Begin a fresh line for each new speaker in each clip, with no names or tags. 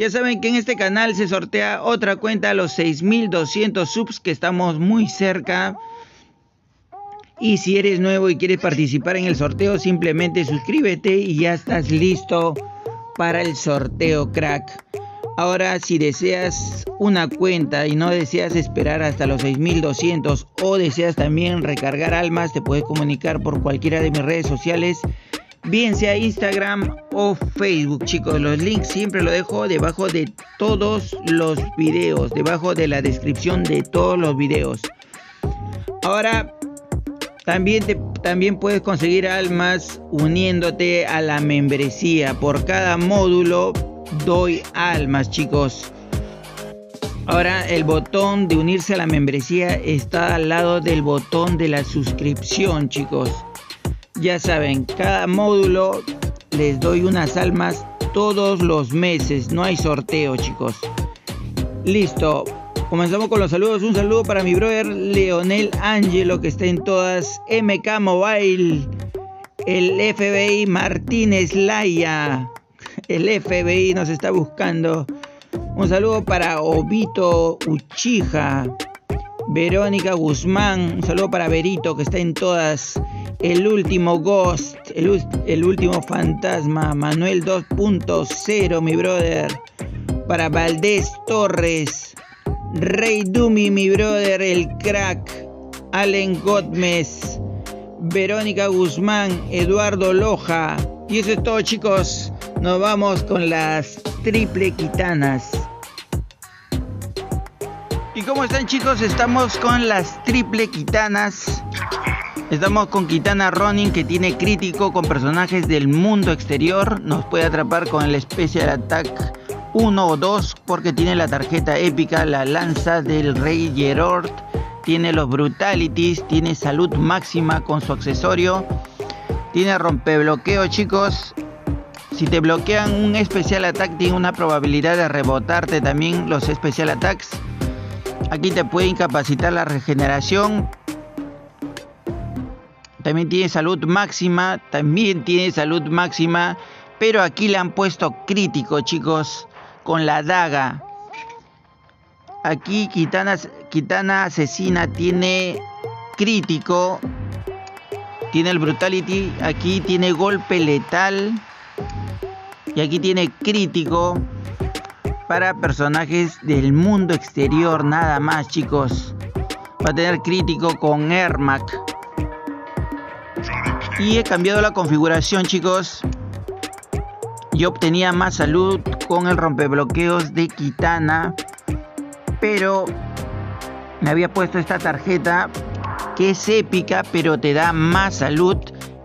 Ya saben que en este canal se sortea otra cuenta a los 6200 subs que estamos muy cerca. Y si eres nuevo y quieres participar en el sorteo, simplemente suscríbete y ya estás listo para el sorteo, crack. Ahora, si deseas una cuenta y no deseas esperar hasta los 6200 o deseas también recargar almas, te puedes comunicar por cualquiera de mis redes sociales, bien sea Instagram o Facebook, chicos. Los links siempre los dejo debajo de todos los videos, debajo de la descripción de todos los videos. Ahora, también, también puedes conseguir almas uniéndote a la membresía. Por cada módulo doy almas, chicos. Ahora el botón de unirse a la membresía está al lado del botón de la suscripción, chicos. Ya saben, cada módulo les doy unas almas todos los meses. No hay sorteo, chicos. Listo. Comenzamos con los saludos. Un saludo para mi brother Leonel Angelo que está en todas. MK Mobile. El FBI Martínez Laya. El FBI nos está buscando. Un saludo para Obito Uchija. Verónica Guzmán. Un saludo para Berito que está en todas. El último Ghost. El, último fantasma. Manuel 2.0, mi brother. Para Valdés Torres. Rey Dumi, mi brother, el crack, Allen Gómez, Verónica Guzmán, Eduardo Loja. Y eso es todo chicos, nos vamos con las triple quitanas. ¿Y cómo están chicos? Estamos con las triple quitanas. Estamos con Kitana Ronin que tiene crítico con personajes del mundo exterior. Nos puede atrapar con el Special Attack 1 o 2 porque tiene la tarjeta épica, la lanza del rey Gerard, tiene los brutalities, tiene salud máxima con su accesorio, tiene rompebloqueo chicos. Si te bloquean un especial attack tiene una probabilidad de rebotarte también los especial attacks. Aquí te puede incapacitar la regeneración. También tiene salud máxima, también tiene salud máxima, pero aquí le han puesto crítico, chicos con la daga. Aquí Kitana, Kitana Asesina tiene crítico. Tiene el Brutality. Aquí tiene golpe letal. Y aquí tiene crítico. Para personajes del mundo exterior. Nada más chicos. Va a tener crítico con Ermac. Y he cambiado la configuración chicos yo obtenía más salud con el rompebloqueos de Kitana, pero me había puesto esta tarjeta que es épica, pero te da más salud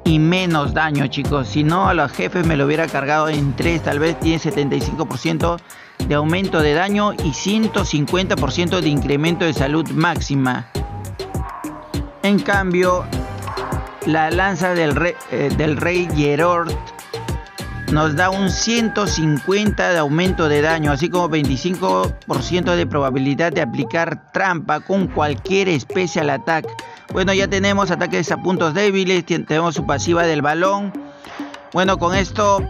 y menos daño, chicos. Si no, a los jefes me lo hubiera cargado en 3, tal vez tiene 75% de aumento de daño y 150% de incremento de salud máxima. En cambio, la lanza del rey, eh, del rey Gerard nos da un 150 de aumento de daño, así como 25% de probabilidad de aplicar trampa con cualquier Special Attack. Bueno, ya tenemos ataques a puntos débiles, tenemos su pasiva del balón. Bueno, con esto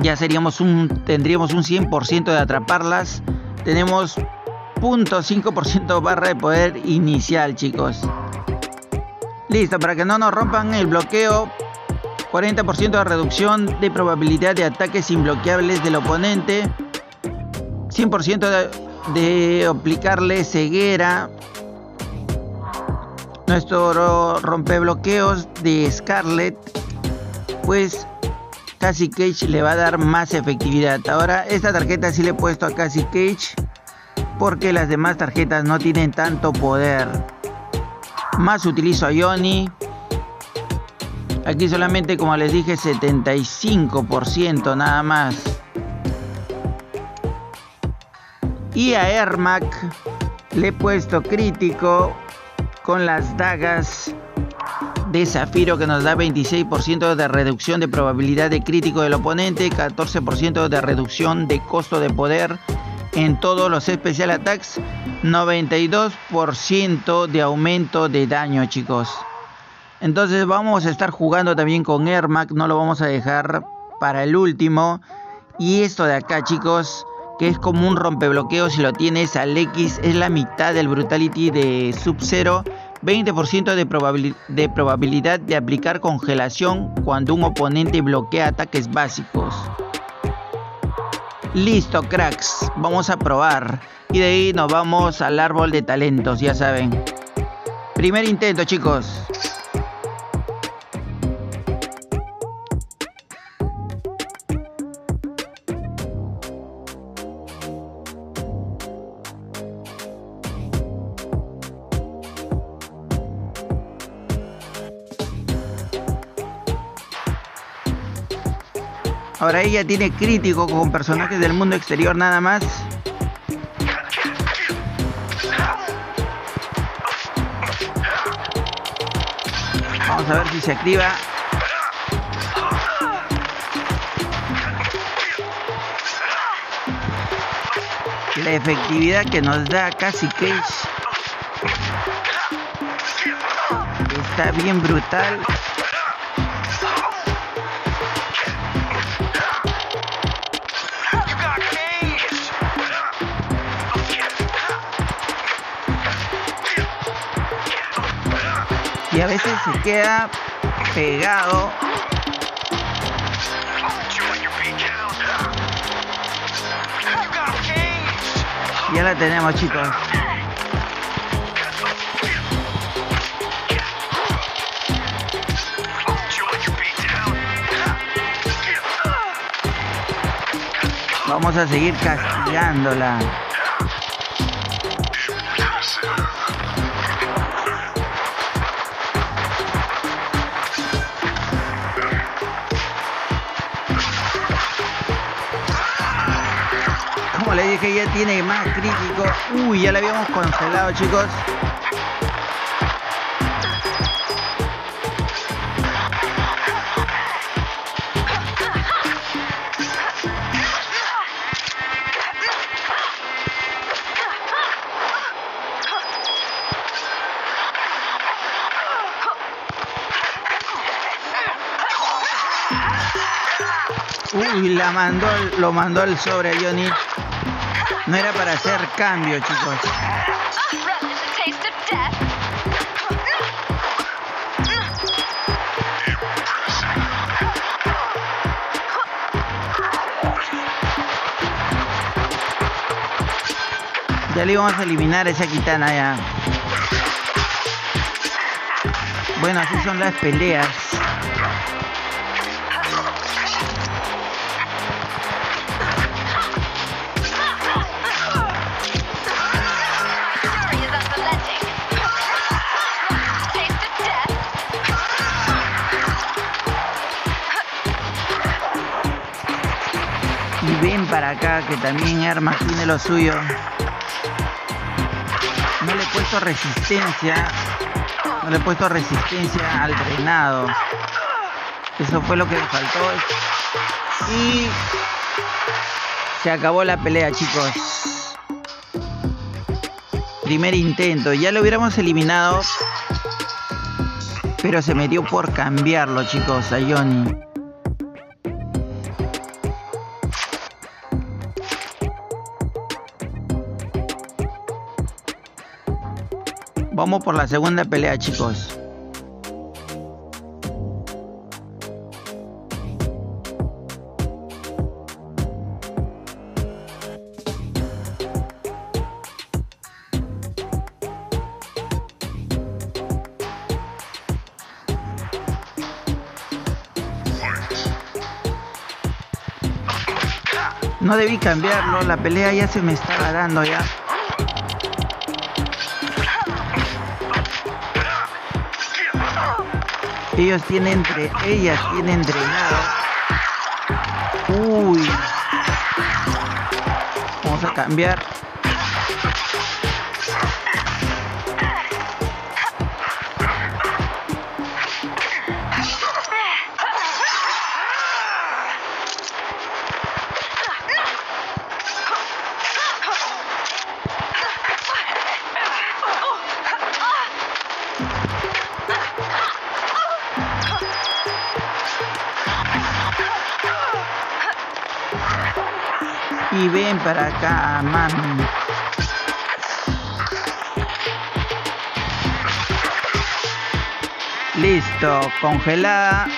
ya seríamos un, tendríamos un 100% de atraparlas. Tenemos 0.5% barra de poder inicial, chicos. Listo, para que no nos rompan el bloqueo, 40% de reducción de probabilidad de ataques imbloqueables del oponente, 100% de, aplicarle ceguera, nuestro rompebloqueos de Scarlet, pues Cassie Cage le va a dar más efectividad. Ahora esta tarjeta sí le he puesto a Cassie Cage porque las demás tarjetas no tienen tanto poder. Más utilizo a Yoni, Aquí solamente, como les dije, 75% nada más. Y a Ermac le he puesto crítico con las dagas de zafiro que nos da 26% de reducción de probabilidad de crítico del oponente, 14% de reducción de costo de poder en todos los especial attacks, 92% de aumento de daño, chicos. Entonces vamos a estar jugando también con Ermac, no lo vamos a dejar para el último. Y esto de acá, chicos, que es como un rompebloqueo si lo tienes al X, es la mitad del Brutality de Sub-Zero. 20% de, de probabilidad de aplicar congelación cuando un oponente bloquea ataques básicos. Listo, cracks, vamos a probar. Y de ahí nos vamos al árbol de talentos, ya saben. Primer intento, chicos. Ahora ella tiene crítico con personajes del mundo exterior nada más. Vamos a ver si se activa. La efectividad que nos da casi Cage está bien brutal. Y a veces se queda pegado. Ya la tenemos chicos. Vamos a seguir castigándola le dije, ya tiene más crítico. Uy, ya le habíamos congelado, chicos. Uy, la mandó, lo mandó al sobre Johnny. No era para hacer cambio, chicos. Ya le íbamos a eliminar esa kitana ya. Bueno, así son las peleas. Ven para acá que también Armas tiene lo suyo. No le he puesto resistencia. No le he puesto resistencia al drenado. Eso fue lo que le faltó. Y se acabó la pelea, chicos. Primer intento. Ya lo hubiéramos eliminado. Pero se me dio por cambiarlo, chicos, a Johnny. Vamos por la segunda pelea, chicos. No debí cambiarlo, la pelea ya se me estaba dando ya. Ellos tienen ellas tienen drenado. Uy. Vamos a cambiar. y ven para acá, mami. Listo, congelada.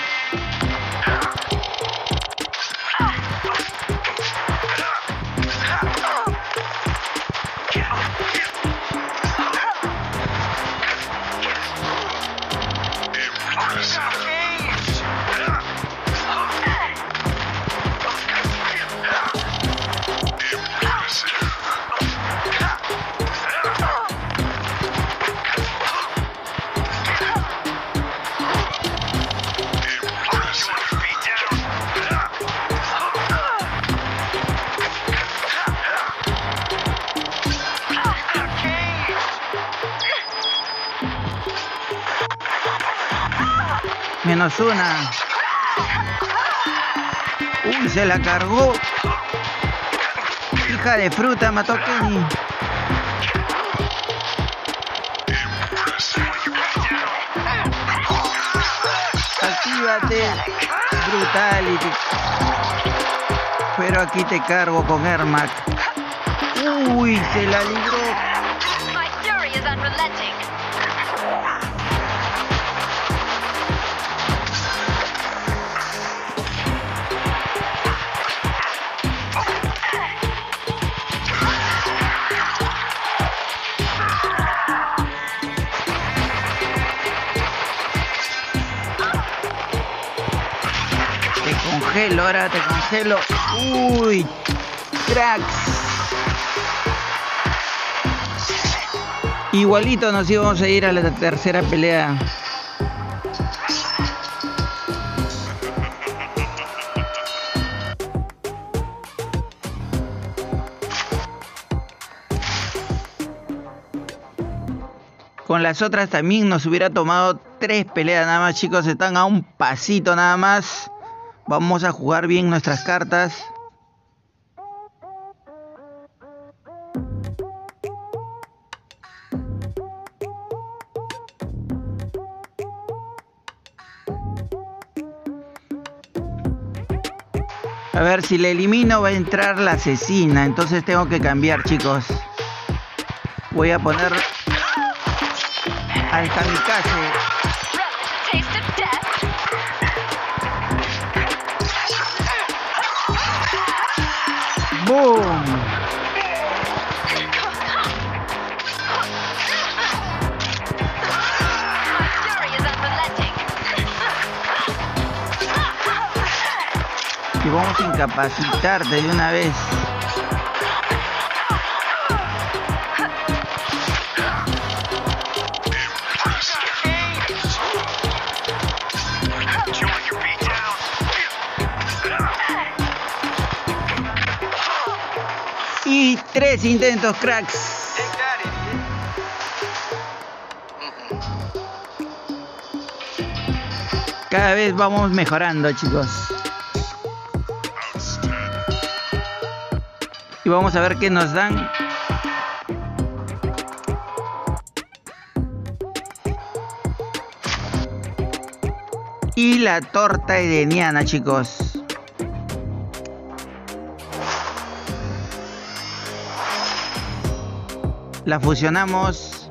Una. Uy, se la cargó. Hija de fruta, mató a Kenny. Actívate. Brutality. Pero aquí te cargo con Ermac. Uy, se la libró. Congelo, ahora te congelo. Uy, cracks. Igualito nos íbamos a ir a la tercera pelea. Con las otras también nos hubiera tomado tres peleas nada más, chicos. Están a un pasito nada más. Vamos a jugar bien nuestras cartas. A ver, si le elimino va a entrar la asesina. Entonces tengo que cambiar, chicos. Voy a poner al kamikaze. Vamos a incapacitarte de una vez. Y tres intentos, cracks. Cada vez vamos mejorando, chicos. Y vamos a ver qué nos dan. Y la torta edeniana, chicos. La fusionamos.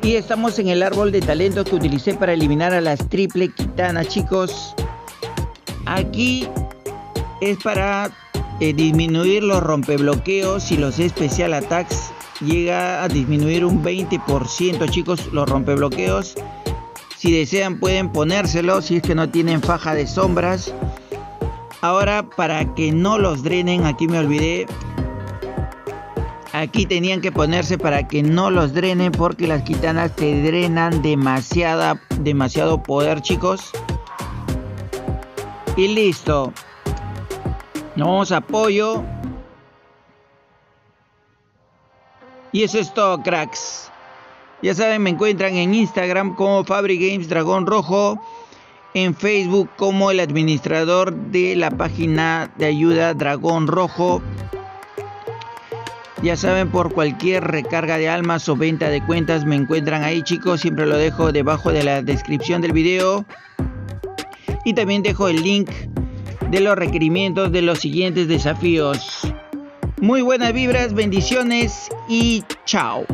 Y estamos en el árbol de talento que utilicé para eliminar a las triple quitanas, chicos. Aquí es para eh, disminuir los rompebloqueos y los especial attacks. Llega a disminuir un 20%, chicos, los rompebloqueos. Si desean pueden ponérselo si es que no tienen faja de sombras. Ahora para que no los drenen, aquí me olvidé. Aquí tenían que ponerse para que no los drenen porque las quitanas te drenan demasiada, demasiado poder, chicos. Y listo. Nos vamos a apoyo. Y eso es todo, cracks. Ya saben, me encuentran en Instagram como Fabri Games Dragón Rojo. En Facebook como el administrador de la página de ayuda Dragón Rojo. Ya saben, por cualquier recarga de almas o venta de cuentas me encuentran ahí chicos. Siempre lo dejo debajo de la descripción del video. Y también dejo el link de los requerimientos de los siguientes desafíos. Muy buenas vibras, bendiciones y chao.